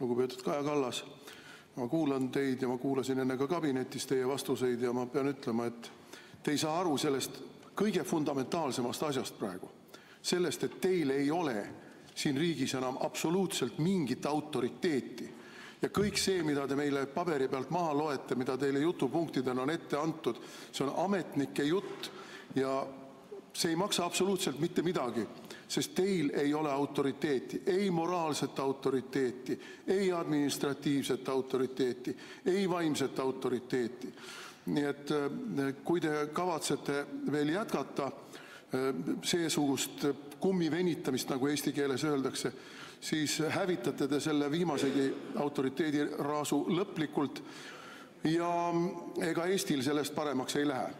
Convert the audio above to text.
Lugupeetud Kaja Kallas! Ma kuulan teid ja ma kuulasin enne ka kabinetis teie vastuseid ja ma pean ütlema, et te ei saa aru sellest kõige fundamentaalsemast asjast praegu: sellest, et teil ei ole siin riigis enam absoluutselt mingit autoriteeti. Ja kõik see, mida te meile paberi pealt maha loete, mida teile jutupunktidena on ette antud, see on ametnike jutt ja see ei maksa absoluutselt mitte midagi, sest teil ei ole autoriteeti, ei moraalset autoriteeti, ei administratiivset autoriteeti, ei vaimset autoriteeti. Nii et kui te kavatsete veel jätkata seesugust kummivenitamist, nagu eesti keeles öeldakse, siis hävitate te selle viimasegi autoriteedi raasu lõplikult ja ega Eestil sellest paremaks ei lähe.